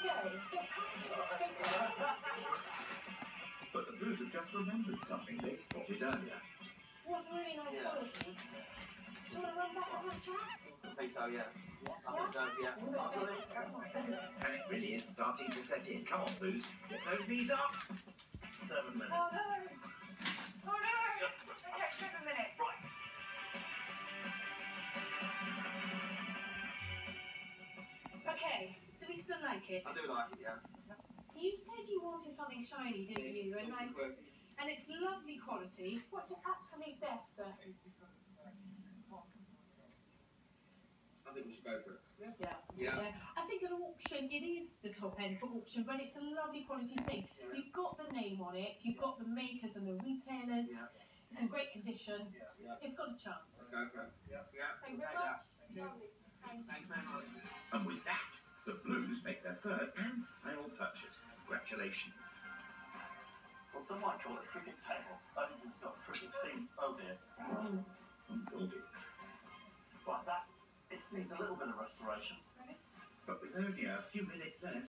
okay? But the Blues have just remembered something they spotted earlier. What's really nice Yeah. quality? Do you want to run back and have a chat? I think so, yeah. I think so, yeah. Panic really is starting to set in. Come on, Blues. Get those knees up. Seven minutes. Oh no! Still like it? I do like it, yeah. You said you wanted something shiny, didn't you? And nice, and it's lovely quality. What's your absolute best, sir? I think we should go for it. Yeah. Yeah. I think at auction it is the top end for auction, but it's a lovely quality thing. Yeah. You've got the name on it, you've got the makers and the retailers. Yeah. It's in great condition. Yeah. Yeah. It's got a chance. Let's go for it. Yeah. Yeah. Thank you very Yeah. much. Thank you. Thanks very much. And with that, third and final purchase. Congratulations. Well, some might call it a cricket table. I think it's got a cricket over here. And build it. But that, it needs a little bit of restoration. But with only a few minutes left,